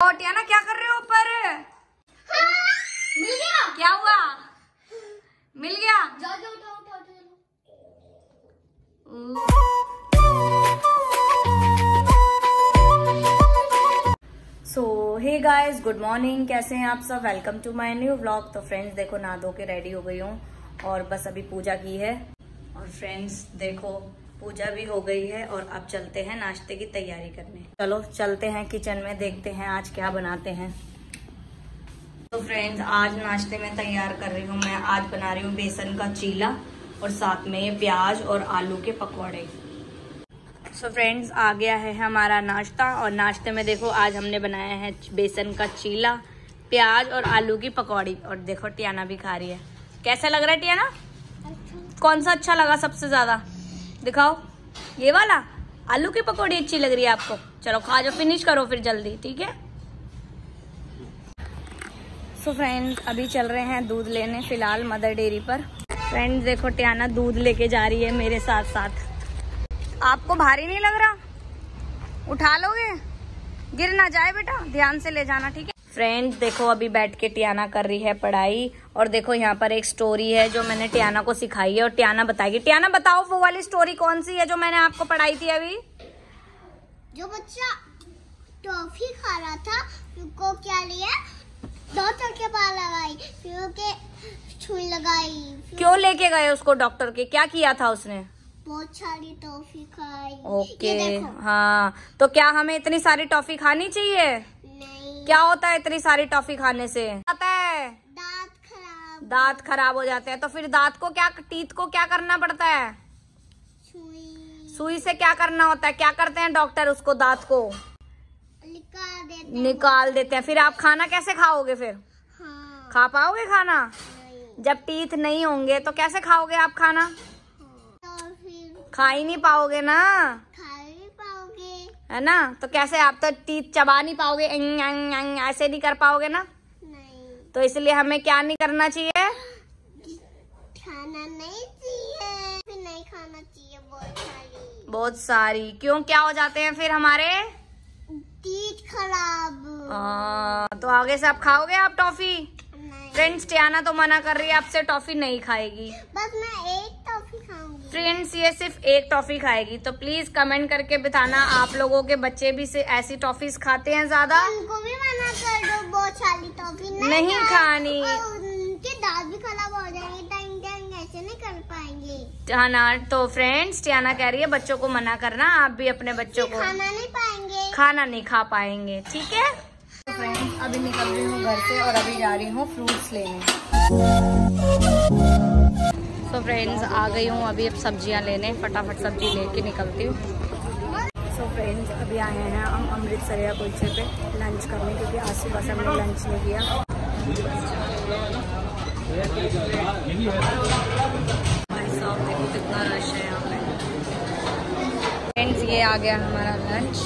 Tiana क्या कर रहे हो ऊपर? हाँ। मिल गया क्या हुआ? मिल गया? जाओ जाओ so hey guys good morning कैसे हैं आप सब? Welcome to my new vlog तो फ्रेंड्स देखो, नहा धो के रेडी हो गई हूँ और बस अभी पूजा की है। और फ्रेंड्स देखो पूजा भी हो गई है और अब चलते हैं नाश्ते की तैयारी करने। चलो चलते हैं किचन में देखते हैं आज क्या बनाते हैं। तो फ्रेंड्स आज नाश्ते में तैयार कर रही हूँ मैं। आज बना रही हूँ बेसन का चीला और साथ में प्याज और आलू के पकौड़े। सो फ्रेंड्स आ गया है हमारा नाश्ता और नाश्ते में देखो आज हमने बनाया है बेसन का चीला प्याज और आलू की पकौड़ी। और देखो टियाना भी खा रही है। कैसा लग रहा है टियाना? अच्छा। कौन सा अच्छा लगा सबसे ज़्यादा? दिखाओ। ये वाला? आलू की पकौड़ी अच्छी लग रही है आपको। चलो खा जाओ फिनिश करो फिर जल्दी, ठीक है? सो फ्रेंड्स अभी चल रहे हैं दूध लेने, फ़िलहाल मदर डेयरी पर। फ्रेंड्स देखो टियाना दूध लेके जा रही है मेरे साथ साथ आपको भारी नहीं लग रहा? उठा लोगे? गिर ना जाए बेटा, ध्यान से ले जाना, ठीक है? फ्रेंड्स देखो अभी बैठ के टियाना कर रही है पढ़ाई और देखो यहाँ पर एक स्टोरी है जो मैंने टियाना को सिखाई है और टियाना बताएगी। टियाना बताओ वो वाली स्टोरी कौन सी है जो मैंने आपको पढ़ाई थी अभी? जो बच्चा टॉफी खा रहा था उसको क्या लिया? डॉक्टर के पास लगाई फिर उसके छुई लगाई क्यों लेके गए उसको डॉक्टर के? क्या किया था उसने? बहुत सारी टॉफी खाई। ओके हाँ तो क्या हमें इतनी सारी टॉफी खानी चाहिए? क्या होता है इतनी सारी टॉफी खाने से? आता है। दांत खराब। दांत खराब हो जाते हैं तो फिर दांत को क्या टीथ को क्या करना पड़ता है? सुई। से क्या करना होता है? क्या करते हैं डॉक्टर उसको दांत को? निकाल देते निकाल देते हैं। फिर आप खाना कैसे खाओगे फिर? हाँ। खा पाओगे खाना? नहीं। जब टीथ नहीं होंगे तो कैसे खाओगे आप खाना? फिर खा ही नहीं पाओगे ना? है ना? तो कैसे आप तो टीथ चबा नहीं पाओगे? ऐसे नहीं कर पाओगे ना? नहीं। तो इसलिए हमें क्या नहीं करना चाहिए? खाना नहीं चाहिए। फिर नहीं खाना चाहिए बहुत सारी। बहुत सारी। क्यों? क्या हो जाते हैं फिर हमारे? टीथ खराब। आ, तो आगे से आप खाओगे आप टॉफी? फ्रेंड्स टियाना तो मना कर रही है आपसे टॉफी नहीं खाएगी। बस मैं एक फ्रेंड्स ये सिर्फ़ एक टॉफी खाएगी तो प्लीज़ कमेंट करके बताना आप लोगों के बच्चे भी से ऐसी टॉफीज खाते हैं ज़्यादा। उनको भी मना कर दो बहुत सारी टॉफी नहीं, नहीं खानी। और उनके दांत भी खराब हो जाएँगे टाइम टाइम ऐसे नहीं कर पाएँगे। हाँ ना तो फ्रेंड्स टियाना कह रही है बच्चों को मना करना आप भी अपने बच्चों को खाना नहीं पाएँगे। खाना नहीं खा पाएँगे ठीक है? फ्रेंड्स अभी निकल रही हूँ घर से और अभी जा रही हूँ फ्रूट्स लेने। सो फ्रेंड्स आ गई हूँ अभी अब सब्ज़ियाँ लेने फटाफट सब्ज़ी लेके निकलती हूँ। सो फ्रेंड्स अभी आए हैं हम अमृतसर या कुलचे पे लंच करने क्योंकि आज सुबह से हमने लंच नहीं किया। भाई साहब देखो कितना रश है यहाँ पे। फ्रेंड्स ये आ गया हमारा लंच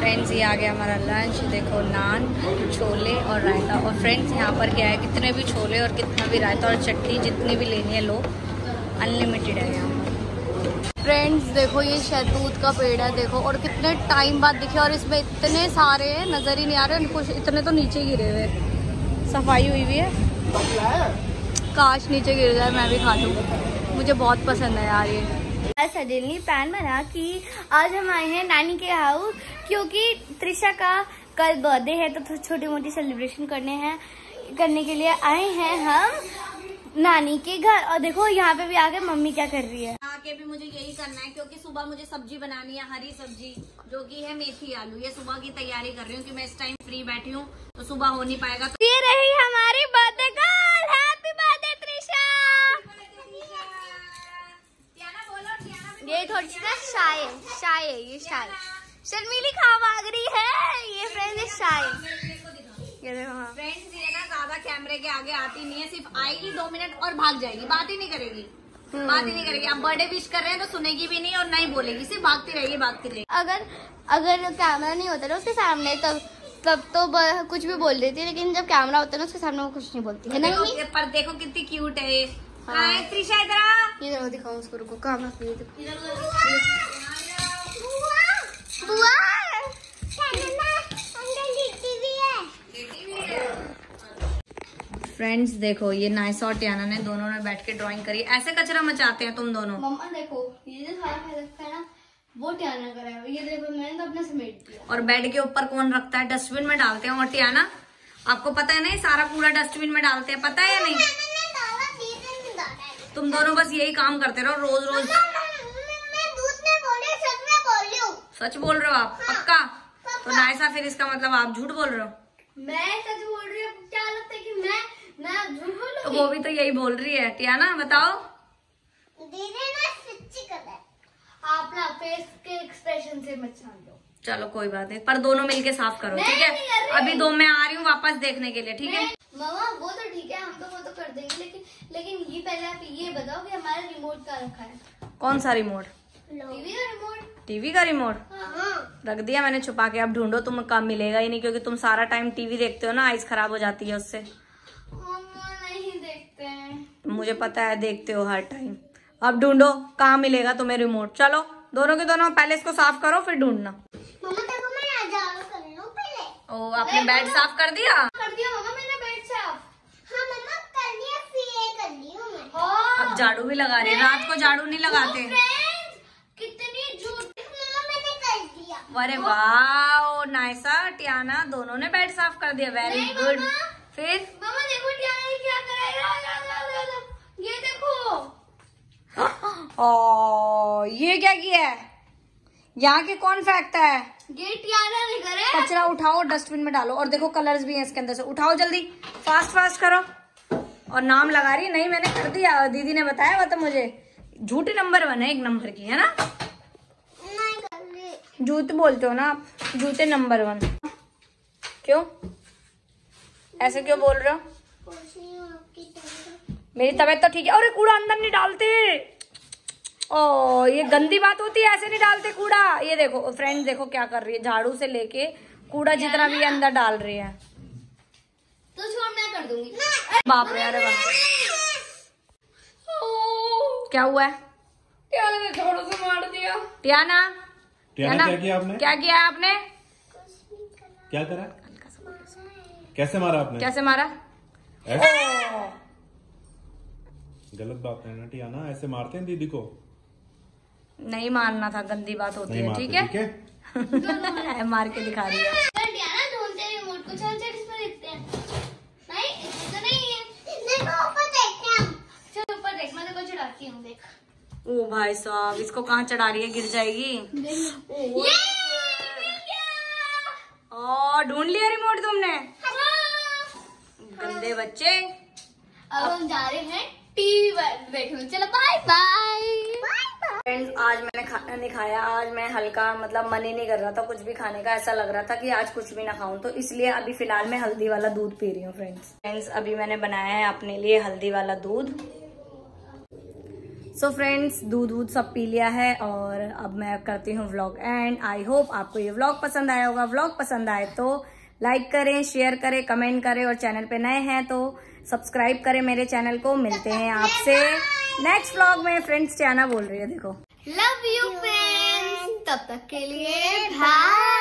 फ्रेंड्स ये आ गया हमारा लंच देखो नान छोले और रायता। और फ्रेंड्स यहाँ पर क्या है कितने भी छोले और कितना भी रायता और चटनी जितनी भी लेनी है लो अनलिमिटेड है यहाँ। पर फ्रेंड्स देखो ये शहतूत का पेड़ है देखो और कितने टाइम बाद दिखे और इसमें इतने सारे नज़र ही नहीं आ रहे कुछ इतने तो नीचे गिरे हुए सफ़ाई हुई हुई है? काश नीचे गिर जाए मैं भी खा लूँ। मुझे बहुत पसंद है यार ये। सडनली प्लान बना कि आज हम आए हैं नानी के हाउस क्योंकि त्रिशा का कल बर्थडे है तो छोटी मोटी सेलिब्रेशन करने हैं करने के लिए आए हैं हम नानी के घर। और देखो यहाँ पे भी आके मम्मी क्या कर रही है? आके भी मुझे यही करना है क्योंकि सुबह मुझे सब्ज़ी बनानी है हरी सब्ज़ी जो कि है मेथी आलू। ये सुबह की तैयारी कर रही हूँ कि मैं इस टाइम फ्री बैठी हूँ तो सुबह हो नहीं पाएगा तो ये रही हमारी birthday girl happy birthday Trisha ये थोड़ी सी ना शाय शाय है ये शाय। शर्मीली खा मांग रही है ये फ्रेंड है शाय। ये देखो हाँ। फ्रेंड्स ये ना ज़्यादा कैमरे के आगे आती नहीं है सिर्फ़ आएगी दो मिनट और भाग जाएगी बात ही नहीं करेगी। बात ही नहीं करेगी। आप बर्थडे विश कर रहे हैं तो सुनेगी भी नहीं और नहीं बोलेगी सिर्फ़ भागती रहेगी भागती रहेगी। अगर अगर कैमरा नहीं होता ना उसके सामने तब तब तो कुछ भी बोल देती है लेकिन जब कैमरा होता है ना उसके सामने वो कुछ नहीं बोलती। है ना पर देखो कितनी क्यूट है हाँ। हाँ। हाय त्रिशा इधर आ। इधर दिखाओ उसको रुको काम इधर। बुआ फ्रेंड्स देखो ये नाइसा और टियाना ने दोनों ने बैठ के ड्राइंग करी। ऐसे कचरा मचाते हैं तुम दोनों। मम्मा देखो ये जो सारा है ना वो टियाना कर है। ये देखो मैंने तो अपना समेट दिया और बेड के ऊपर कौन रखता है? डस्टबिन में डालते हैं और टियाना? आपको पता है ना ये सारा कूड़ा डस्टबिन में डालते हैं पता है या नहीं? तुम दोनों बस यही काम करते रहो रोज रोज। मैं दूध में बोले सच में बोल रही सच बोल रहे हो आप? पक्का? तो नायसा फिर इसका मतलब आप झूठ बोल रहे हो? मैं सच बोल रही हूँ क्या लगता है कि मैं मैं झूठ तो वो भी तो यही बोल रही है टियाना बताओ। दीदी ने सच्ची कर आप ना फेस के एक्सप्रेशन से मत छान लो। चलो कोई बात नहीं पर दोनों मिलके साफ़ करो ठीक है? अभी दो मैं आ रही हूँ वापस देखने के लिए ठीक है? मामा वो तो ठीक है हम तो वो तो कर देंगे लेकिन लेकिन ये पहले आप ये बताओ कि हमारा रिमोट कहाँ रखा है? कौन सा रिमोट टीवी का रिमोट टीवी का रिमोट हाँ रख दिया मैंने छुपा के अब ढूंढो तुम काम मिलेगा ही नहीं क्योंकि तुम सारा टाइम टीवी देखते हो ना आइज़ खराब हो जाती है उससे। नहीं देखते हैं। मुझे पता है देखते हो हर टाइम अब ढूंढो कहाँ मिलेगा तुम्हें रिमोट चलो दोनों के दोनों पहले इसको साफ़ करो फिर ढूंढना मम्मा देखो मैं आज झाड़ू कर लूँ पहले ओ आपने बेड साफ़ कर दिया? कर दिया मामा मैंने बेड साफ़। हाँ मम्मा कर लिया फिर ये कर ली हूँ मैं। हाँ। अब झाड़ू भी लगा रही रात को झाड़ू नहीं लगाते। फ्रेंड्स कितनी झूठ मम्मा मैंने कर दिया अरे वाह नाइसा टियाना दोनों ने बेड साफ़ कर दिया वेरी गुड फिर? मामा देखो टियाना क्या करा ये देखो। ओ ये क्या किया है? यहाँ के कौन फेंकता है? ने कचरा उठाओ डस्टबिन में डालो। और देखो कलर्स भी हैं इसके अंदर से। उठाओ जल्दी। फास्ट फास्ट करो। और नाम लगा रही नहीं मैंने कर दिया। दीदी ने बताया हुआ था मुझे। झूठे नंबर वन है एक नंबर की है ना? नहीं कर ली झूठ बोलते हो ना आप। झूठे नंबर वन। क्यों? ऐसे क्यों बोल रहे हो? मेरी तबीयत तो ठीक है। अरे कूड़ा अंदर नहीं डालते। ओ ये गंदी बात होती है ऐसे नहीं डालते कूड़ा। ये देखो फ्रेंड देखो क्या कर रही है झाड़ू से लेके कूड़ा जितना भी अंदर डाल रही है। तो छोड़ मैं कर दूँगी। बाप रे अरे बाप क्या हुआ है? झाड़ू से मार दिया। टियाना? टियाना क्या किया आपने? क्या किया आपने? क्या करा? कैसे मारा आपने? कैसे मारा? ऐसे? गलत बात है ना टियाना ऐसे मारते हैं दीदी को। नहीं मानना था गंदी बात होती है ठीक है? मार के दिखा रही है। टियाना ढूंढते हैं रिमोट को चल चल इसमें देखते हैं। नहीं इसमें तो नहीं है। देखो ऊपर देखते हैं हम। चल ऊपर देख मैं देखो चढ़ाती हूँ देख। ओ भाई साहब इसको कहाँ चढ़ा रही है? गिर जाएगी। ढूंढ लिया रिमोट तुमने? हाँ। गंदे बच्चे। अब हम जा रहे हैं टीवी देखने। चलो बाय बाय फ्रेंड्स आज मैंने खाना नहीं खाया, आज मैं हल्का मतलब मन ही नहीं कर रहा था कुछ भी खाने का, ऐसा लग रहा था कि आज कुछ भी ना खाऊं। तो इसलिए अभी फ़िलहाल मैं हल्दी वाला दूध पी रही हूँ फ्रेंड्स फ्रेंड्स अभी मैंने बनाया है अपने लिए हल्दी वाला दूध। सो फ्रेंड्स दूध वूध सब पी लिया है और अब मैं करती हूँ व्लॉग एंड आई होप आपको ये व्लॉग पसंद आया होगा। व्लॉग पसंद आए तो लाइक करें शेयर करें कमेंट करें और चैनल पे नए हैं तो सब्सक्राइब करें मेरे चैनल को। मिलते हैं आपसे नेक्स्ट व्लॉग में। फ्रेंड्स चाना बोल रही है, देखो। लव यू फ्रेंड्स तब तक के लिए बाय